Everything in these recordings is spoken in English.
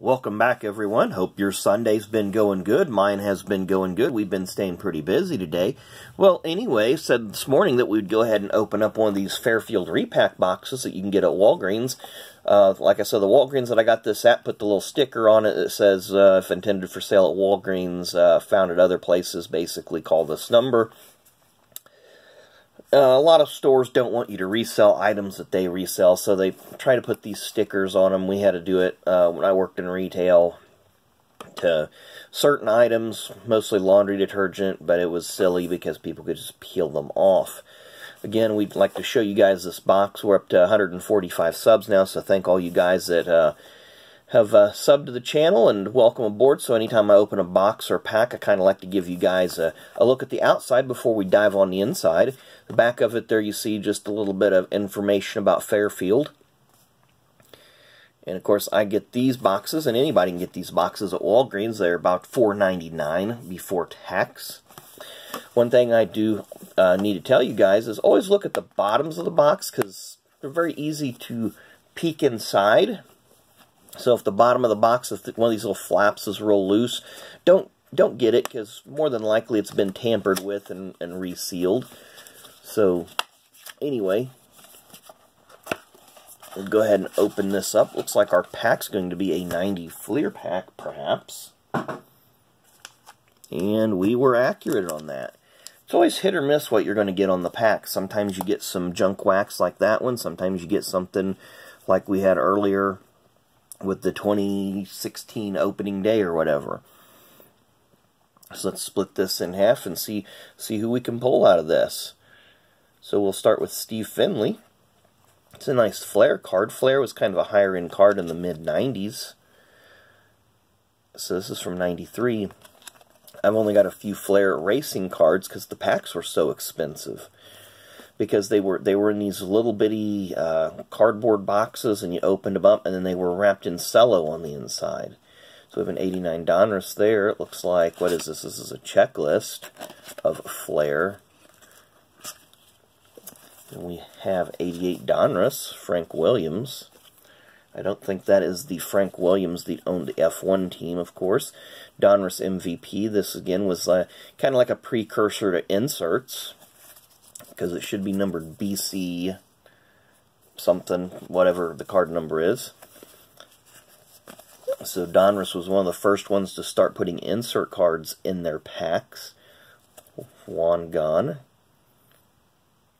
Welcome back, everyone. Hope your Sunday's been going good. Mine has been going good. We've been staying pretty busy today. Well, anyway, said this morning that we'd go ahead and open up one of these Fairfield repack boxes that you can get at Walgreens. Uh, like I said, the Walgreens that I got this at put the little sticker on it that says, uh, if intended for sale at Walgreens, uh, found at other places, basically call this number. Uh, a lot of stores don't want you to resell items that they resell, so they try to put these stickers on them. We had to do it uh, when I worked in retail to certain items, mostly laundry detergent, but it was silly because people could just peel them off. Again, we'd like to show you guys this box. We're up to 145 subs now, so thank all you guys that uh, have uh, subbed to the channel and welcome aboard. So anytime I open a box or pack, I kind of like to give you guys a, a, look at the outside before we dive on the inside. The back of it there you see just a little bit of information about Fairfield. And of course I get these boxes, and anybody can get these boxes at Walgreens. They're about $4.99 before tax. One thing I do uh, need to tell you guys is always look at the bottoms of the box because they're very easy to peek inside so if the bottom of the box, if one of these little flaps is real loose, don't don't get it because more than likely it's been tampered with and, and resealed. So anyway, we'll go ahead and open this up. Looks like our pack's going to be a 90 Fleer pack, perhaps. And we were accurate on that. It's always hit or miss what you're going to get on the pack. Sometimes you get some junk wax like that one. Sometimes you get something like we had earlier with the 2016 opening day or whatever. So let's split this in half and see see who we can pull out of this. So we'll start with Steve Finley. It's a nice Flair card. Flair was kind of a higher end card in the mid 90s. So this is from 93. I've only got a few Flair racing cards because the packs were so expensive because they were they were in these little bitty uh, cardboard boxes, and you opened them up, and then they were wrapped in cello on the inside. So we have an 89 Donruss there. It looks like, what is this? This is a checklist of Flair. And we have 88 Donruss, Frank Williams. I don't think that is the Frank Williams that owned the F1 team, of course. Donruss MVP. This, again, was uh, kind of like a precursor to inserts because it should be numbered BC something, whatever the card number is. So Donruss was one of the first ones to start putting insert cards in their packs. Juan Gone.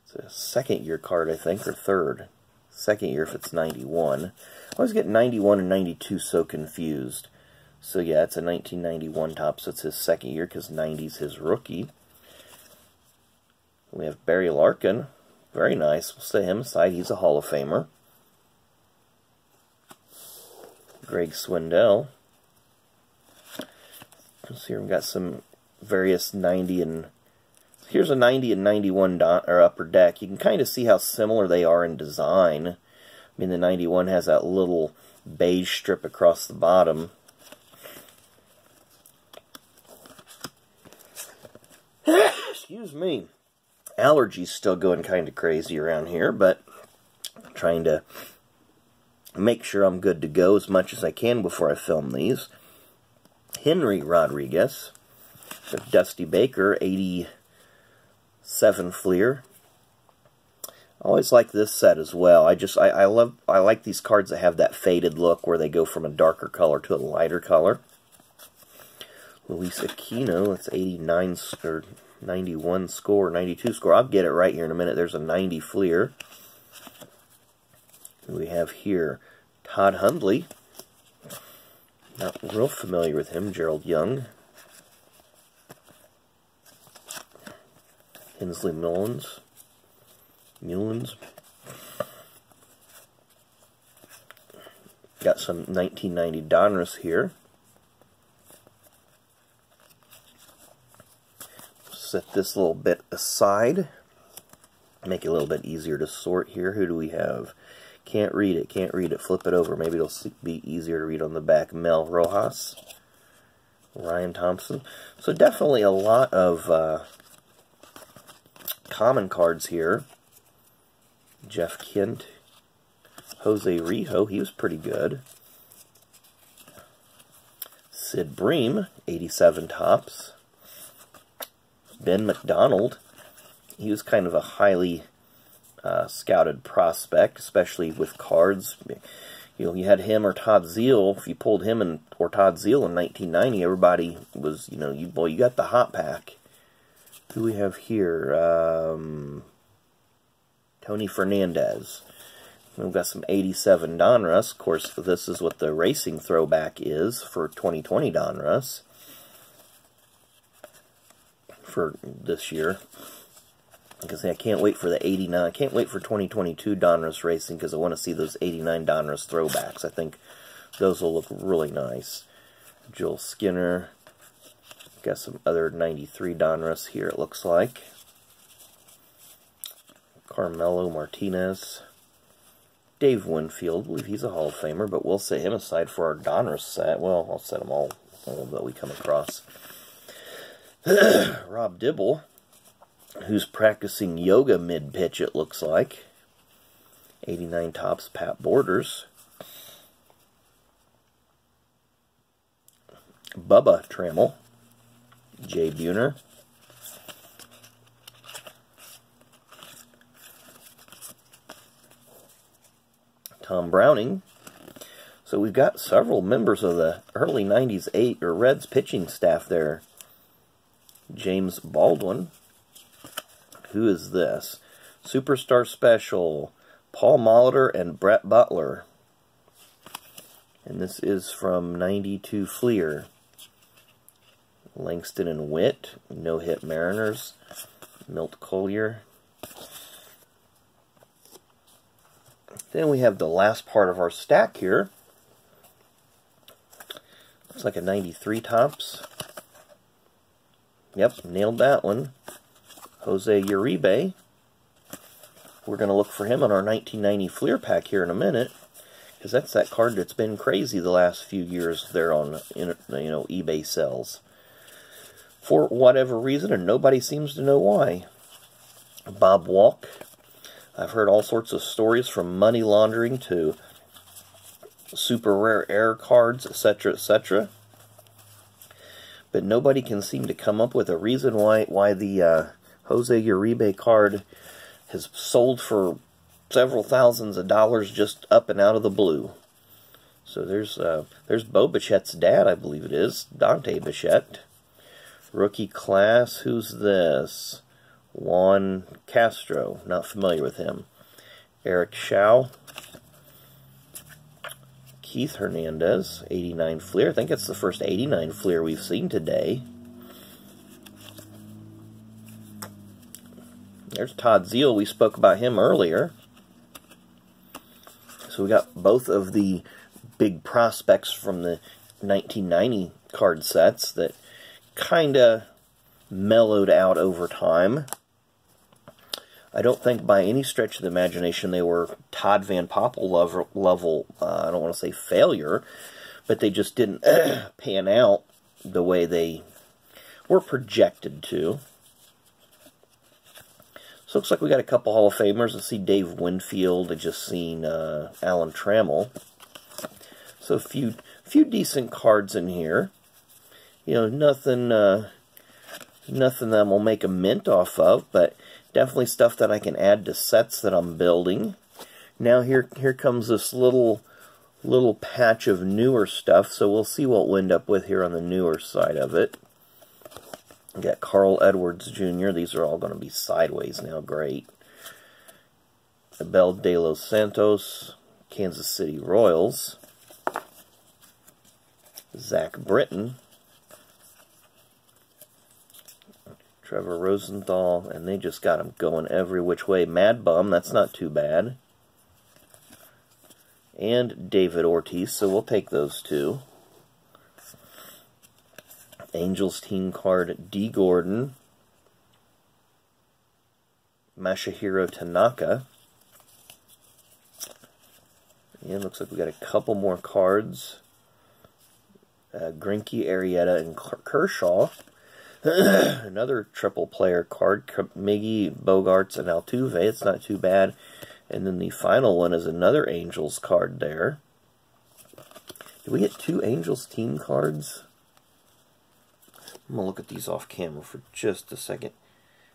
It's a second year card, I think, or third. Second year if it's 91. I always get 91 and 92 so confused. So yeah, it's a 1991 top, so it's his second year because 90's his rookie. We have Barry Larkin. Very nice. We'll set him aside. He's a Hall of Famer. Greg Swindell. Let's see here. We've got some various 90 and... Here's a 90 and 91 or upper deck. You can kind of see how similar they are in design. I mean, the 91 has that little beige strip across the bottom. Excuse me allergies still going kind of crazy around here, but I'm trying to make sure I'm good to go as much as I can before I film these. Henry Rodriguez, Dusty Baker, 87 Fleer. Always like this set as well. I just I, I love I like these cards that have that faded look where they go from a darker color to a lighter color. Luis Aquino, that's 89 or 91 score, 92 score. I'll get it right here in a minute. There's a 90 Fleer. We have here Todd Hundley. Not real familiar with him. Gerald Young. Hensley Meulens. Mullins. Got some 1990 Donruss here. Set this little bit aside. Make it a little bit easier to sort here. Who do we have? Can't read it, can't read it. Flip it over. Maybe it'll be easier to read on the back. Mel Rojas. Ryan Thompson. So definitely a lot of uh, common cards here. Jeff Kent. Jose Rijo, he was pretty good. Sid Bream, 87 Topps. Ben McDonald, he was kind of a highly uh, scouted prospect, especially with cards. You know, you had him or Todd Zeile. If you pulled him and or Todd Zeile in 1990, everybody was, you know, you boy, you got the hot pack. Who we have here? Um, Tony Fernandez. We've got some 87 Donruss. Of course, this is what the racing throwback is for 2020 Donruss for this year. Because I can't wait for the 89. I can't wait for 2022 Donruss Racing because I want to see those 89 Donruss throwbacks. I think those will look really nice. Joel Skinner. Got some other 93 Donruss here, it looks like. Carmelo Martinez. Dave Winfield, I believe he's a Hall of Famer, but we'll set him aside for our Donruss set. Well, I'll set them all, all that we come across. Rob Dibble, who's practicing yoga mid-pitch, it looks like. 89 Topps, Pat Borders. Bubba Trammell, Jay Buhner. Tom Browning. So we've got several members of the early 90s 8 or Reds pitching staff there. James Baldwin. Who is this? Superstar Special. Paul Molitor and Brett Butler. And this is from 92 Fleer. Langston and Witt. No Hit Mariners. Milt Collier. Then we have the last part of our stack here. Looks like a 93 Topps. Yep, nailed that one. Jose Uribe. We're going to look for him on our 1990 Fleer pack here in a minute. Because that's that card that's been crazy the last few years there on you know eBay sells. For whatever reason, and nobody seems to know why. Bob Walk. I've heard all sorts of stories from money laundering to super rare air cards, etc., etc. But nobody can seem to come up with a reason why why the uh, Jose Uribe card has sold for several thousands of dollars just up and out of the blue. So there's uh, there's Bo Bichette's dad, I believe it is, Dante Bichette. Rookie class, who's this? Juan Castro, not familiar with him. Eric Show. Keith Hernandez, 89 Fleer. I think it's the first 89 Fleer we've seen today. There's Todd Zeile. We spoke about him earlier. So we got both of the big prospects from the 1990 card sets that kind of mellowed out over time. I don't think by any stretch of the imagination they were Todd Van Poppel level, level uh, I don't want to say failure, but they just didn't pan out the way they were projected to. So looks like we got a couple Hall of Famers. I see Dave Winfield. I just seen uh, Alan Trammell. So a few few decent cards in here. You know, nothing uh, nothing that will make a mint off of, but definitely stuff that I can add to sets that I'm building. Now here here comes this little little patch of newer stuff, so we'll see what we'll end up with here on the newer side of it. We got Carl Edwards Jr. These are all going to be sideways now. Great. Abel De Los Santos, Kansas City Royals. Zach Britton, Trevor Rosenthal, and they just got him going every which way. Mad Bum, that's not too bad. And David Ortiz, so we'll take those two. Angels team card, D. Gordon. Masahiro Tanaka. And looks like we got a couple more cards. Uh, Greinke, Arrieta, and Kershaw. Another triple player card, Miggy, Bogaerts, and Altuve. It's not too bad. And then the final one is another Angels card there. Did we get two Angels team cards? I'm going to look at these off camera for just a second.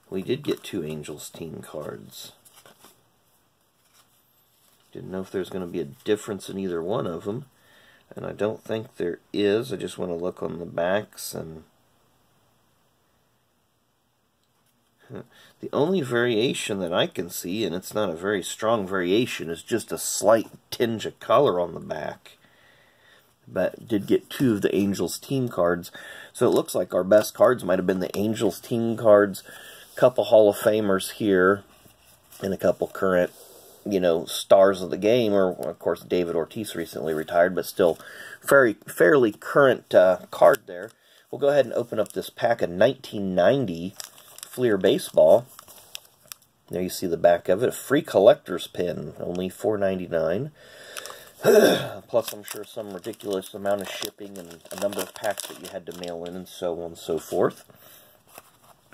We did get two Angels team cards. Didn't know if there's going to be a difference in either one of them. And I don't think there is. I just want to look on the backs and... The only variation that I can see, and it's not a very strong variation, is just a slight tinge of color on the back. But did get two of the Angels team cards. So it looks like our best cards might have been the Angels team cards, couple Hall of Famers here, and a couple current, you know, stars of the game. Or, of course, David Ortiz recently retired, but still very fairly current uh, card there. We'll go ahead and open up this pack of 1990 Fleer Baseball. There you see the back of it. A free collector's pin, only $4.99. Plus, I'm sure some ridiculous amount of shipping and a number of packs that you had to mail in and so on and so forth.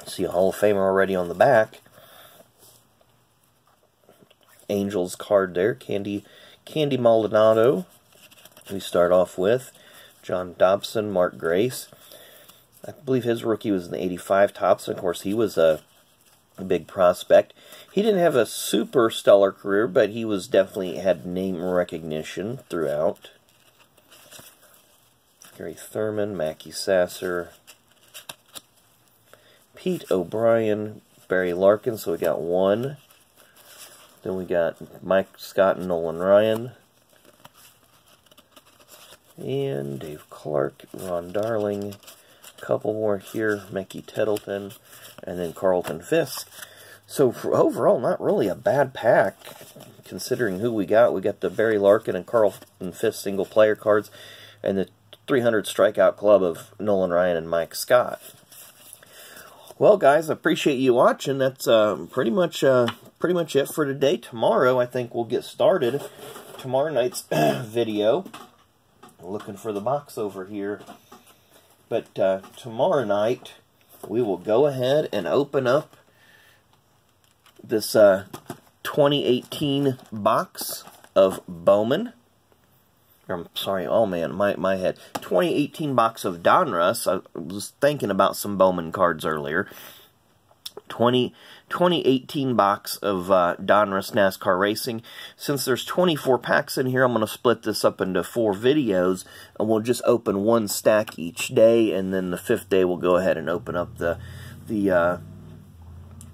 See a Hall of Famer already on the back. Angels card there. Candy, Candy Maldonado. We start off with John Dopson, Mark Grace. I believe his rookie was in the 85 Topps. Of course, he was a, big prospect. He didn't have a super stellar career, but he was definitely had name recognition throughout. Gary Thurman, Mackey Sasser, Pete O'Brien, Barry Larkin, so we got one. Then we got Mike Scott and Nolan Ryan. And Dave Clark, Ron Darling, couple more here, Mickey Tettleton, and then Carlton Fisk. So overall, not really a bad pack, considering who we got. We got the Barry Larkin and Carlton Fisk single player cards, and the 300 strikeout club of Nolan Ryan and Mike Scott. Well, guys, I appreciate you watching. That's uh, pretty much uh, pretty much it for today. Tomorrow, I think we'll get started. Tomorrow night's video. Looking for the box over here. But uh, tomorrow night, we will go ahead and open up this uh, 2018 box of Bowman. I'm sorry, oh man, my, my head. 2018 box of Donruss. I was thinking about some Bowman cards earlier. 20, 2018 box of uh, Donruss NASCAR Racing. Since there's 24 packs in here, I'm going to split this up into four videos, and we'll just open one stack each day, and then the fifth day we'll go ahead and open up the the uh,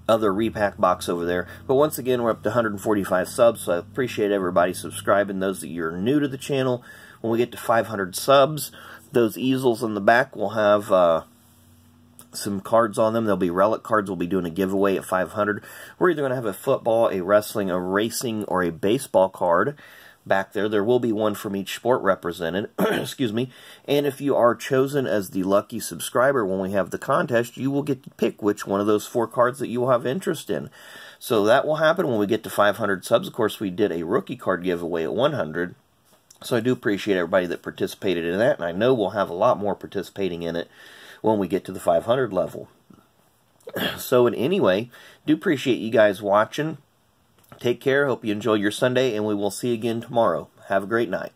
other repack box over there. But once again, we're up to 145 subs, so I appreciate everybody subscribing. Those that you're new to the channel, when we get to 500 subs, those easels in the back will have uh, some cards on them. There'll be relic cards. We'll be doing a giveaway at 500. We're either going to have a football, a wrestling, a racing, or a baseball card back there. There will be one from each sport represented. Excuse me. And if you are chosen as the lucky subscriber when we have the contest, you will get to pick which one of those four cards that you will have interest in. So that will happen when we get to 500 subs. Of course, we did a rookie card giveaway at 100. So I do appreciate everybody that participated in that, and I know we'll have a lot more participating in it when we get to the 500 level. So in any way, do appreciate you guys watching. Take care. Hope you enjoy your Sunday, and we will see you again tomorrow. Have a great night.